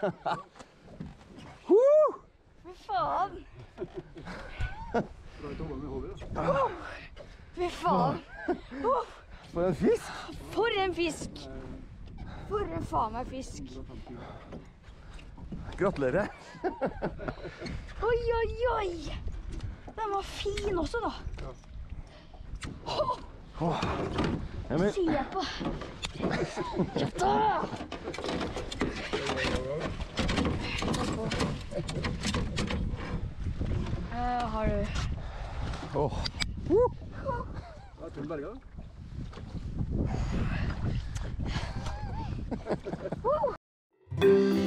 Fy faen. Fy faen. For en fisk! For en fisk. For en faen meg fisk. Gratulerer. Oi, oi, oi. Den var fin også, da. Emil, Se på. Ja da. Uh, har du? Åh. Oh. Uh. Det er Trond Berga. Woo!